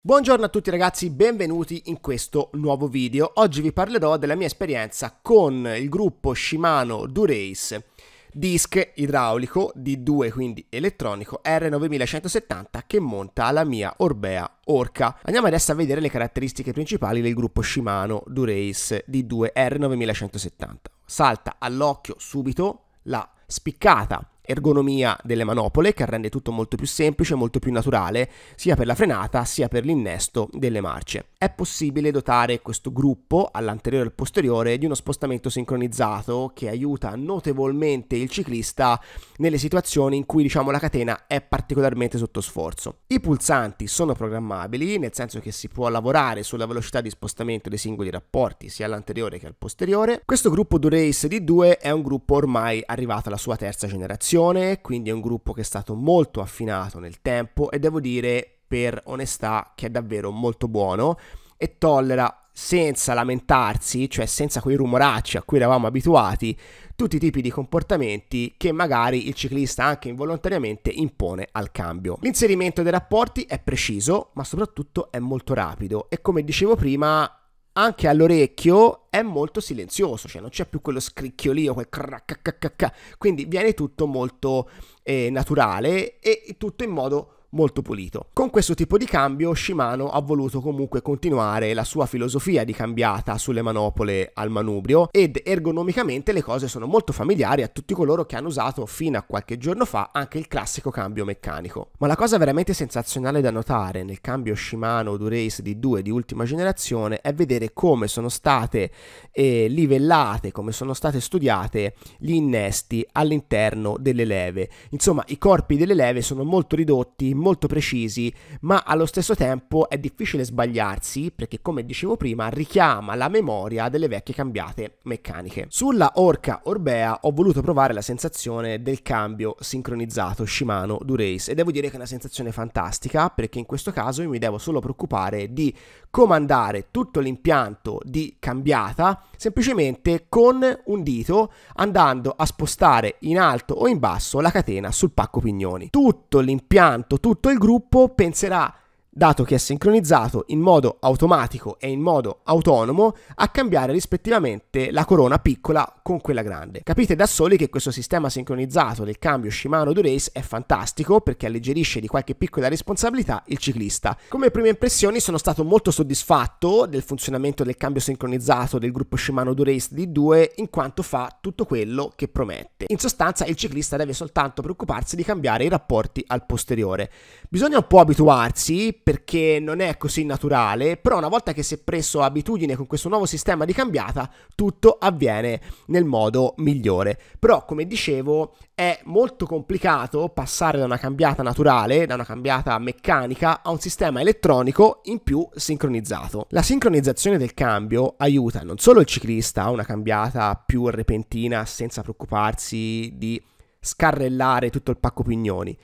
Buongiorno a tutti ragazzi, benvenuti in questo nuovo video. Oggi vi parlerò della mia esperienza con il gruppo Shimano Durace disc idraulico D2 quindi elettronico R9170 che monta la mia Orbea Orca. Andiamo adesso a vedere le caratteristiche principali del gruppo Shimano Durace D2 R9170. Salta all'occhio subito la spiccata ergonomia delle manopole che rende tutto molto più semplice, molto più naturale, sia per la frenata sia per l'innesto delle marce. È possibile dotare questo gruppo all'anteriore e al posteriore di uno spostamento sincronizzato che aiuta notevolmente il ciclista nelle situazioni in cui diciamo la catena è particolarmente sotto sforzo. I pulsanti sono programmabili, nel senso che si può lavorare sulla velocità di spostamento dei singoli rapporti sia all'anteriore che al posteriore. Questo gruppo Durace D2 è un gruppo ormai arrivato alla sua terza generazione quindi è un gruppo che è stato molto affinato nel tempo e devo dire per onestà che è davvero molto buono e tollera senza lamentarsi, cioè senza quei rumoracci a cui eravamo abituati, tutti i tipi di comportamenti che magari il ciclista anche involontariamente impone al cambio. L'inserimento dei rapporti è preciso, ma soprattutto è molto rapido e come dicevo prima anche all'orecchio è molto silenzioso, cioè non c'è più quello scricchiolio, quel craccaccacca, quindi viene tutto molto eh, naturale e tutto in modo molto pulito. Con questo tipo di cambio Shimano ha voluto comunque continuare la sua filosofia di cambiata sulle manopole al manubrio ed ergonomicamente le cose sono molto familiari a tutti coloro che hanno usato fino a qualche giorno fa anche il classico cambio meccanico. Ma la cosa veramente sensazionale da notare nel cambio Shimano Durace D2 di ultima generazione è vedere come sono state eh, livellate, come sono state studiate gli innesti all'interno delle leve. Insomma, i corpi delle leve sono molto ridotti, molto precisi, ma allo stesso tempo è difficile sbagliarsi perché, come dicevo prima, richiama la memoria delle vecchie cambiate meccaniche. Sulla Orca Orbea ho voluto provare la sensazione del cambio sincronizzato Shimano Durace e devo dire che è una sensazione fantastica perché in questo caso io mi devo solo preoccupare di comandare tutto l'impianto di cambiata semplicemente con un dito andando a spostare in alto o in basso la catena sul pacco pignoni. Tutto l'impianto, tutto il gruppo penserà dato che è sincronizzato in modo automatico e in modo autonomo a cambiare rispettivamente la corona piccola con quella grande. Capite da soli che questo sistema sincronizzato del cambio Shimano Durace è fantastico perché alleggerisce di qualche piccola responsabilità il ciclista. Come prime impressioni sono stato molto soddisfatto del funzionamento del cambio sincronizzato del gruppo Shimano Durace D2 in quanto fa tutto quello che promette. In sostanza il ciclista deve soltanto preoccuparsi di cambiare i rapporti al posteriore. Bisogna un po' abituarsi perché non è così naturale, però una volta che si è preso abitudine con questo nuovo sistema di cambiata, tutto avviene nel modo migliore. Però, come dicevo, è molto complicato passare da una cambiata naturale, da una cambiata meccanica, a un sistema elettronico in più sincronizzato. La sincronizzazione del cambio aiuta non solo il ciclista a una cambiata più repentina senza preoccuparsi di scarrellare tutto il pacco pignoni,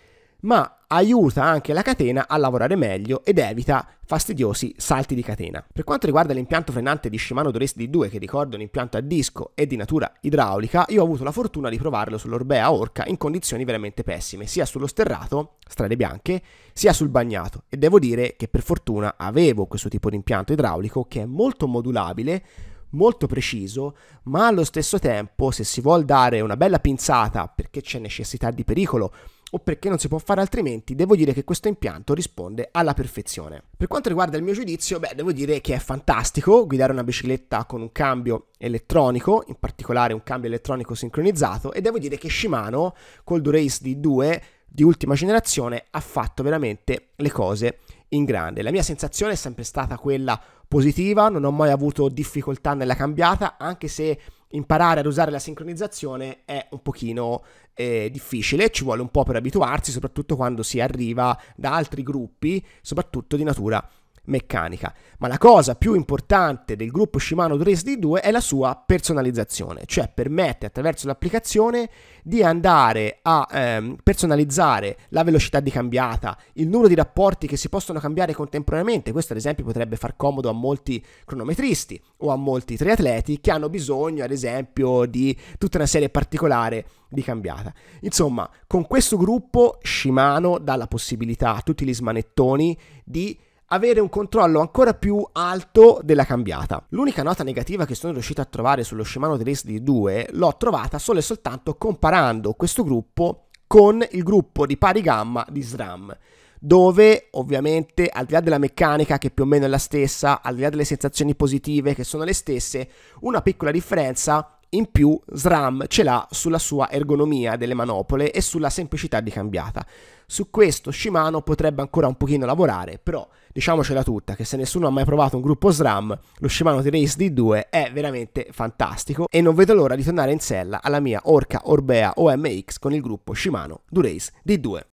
ma aiuta anche la catena a lavorare meglio ed evita fastidiosi salti di catena. Per quanto riguarda l'impianto frenante di Shimano Durace D2, che ricordo è un impianto a disco e di natura idraulica, io ho avuto la fortuna di provarlo sull'Orbea Orca in condizioni veramente pessime, sia sullo sterrato, strade bianche, sia sul bagnato. E devo dire che per fortuna avevo questo tipo di impianto idraulico che è molto modulabile, molto preciso, ma allo stesso tempo, se si vuole dare una bella pinzata perché c'è necessità di pericolo o perché non si può fare altrimenti, devo dire che questo impianto risponde alla perfezione. Per quanto riguarda il mio giudizio, beh, devo dire che è fantastico guidare una bicicletta con un cambio elettronico, in particolare un cambio elettronico sincronizzato, e devo dire che Shimano col Durace D2 di ultima generazione ha fatto veramente le cose in grande. La mia sensazione è sempre stata quella positiva, non ho mai avuto difficoltà nella cambiata, anche se imparare ad usare la sincronizzazione è un pochino eh, difficile, ci vuole un po' per abituarsi, soprattutto quando si arriva da altri gruppi, soprattutto di natura meccanica. Ma la cosa più importante del gruppo Shimano Durace D2 è la sua personalizzazione, cioè permette attraverso l'applicazione di andare a ehm, personalizzare la velocità di cambiata, il numero di rapporti che si possono cambiare contemporaneamente. Questo ad esempio potrebbe far comodo a molti cronometristi o a molti triatleti che hanno bisogno ad esempio di tutta una serie particolare di cambiata. Insomma, con questo gruppo Shimano dà la possibilità a tutti gli smanettoni di avere un controllo ancora più alto della cambiata. L'unica nota negativa che sono riuscito a trovare sullo Shimano Race D2 l'ho trovata solo e soltanto comparando questo gruppo con il gruppo di pari gamma di SRAM dove ovviamente al di là della meccanica che più o meno è la stessa, al di là delle sensazioni positive che sono le stesse, una piccola differenza in più SRAM ce l'ha sulla sua ergonomia delle manopole e sulla semplicità di cambiata. Su questo Shimano potrebbe ancora un pochino lavorare, però diciamocela tutta che se nessuno ha mai provato un gruppo SRAM, lo Shimano T-Race D2 è veramente fantastico e non vedo l'ora di tornare in sella alla mia Orca Orbea OMX con il gruppo Shimano Durace D2.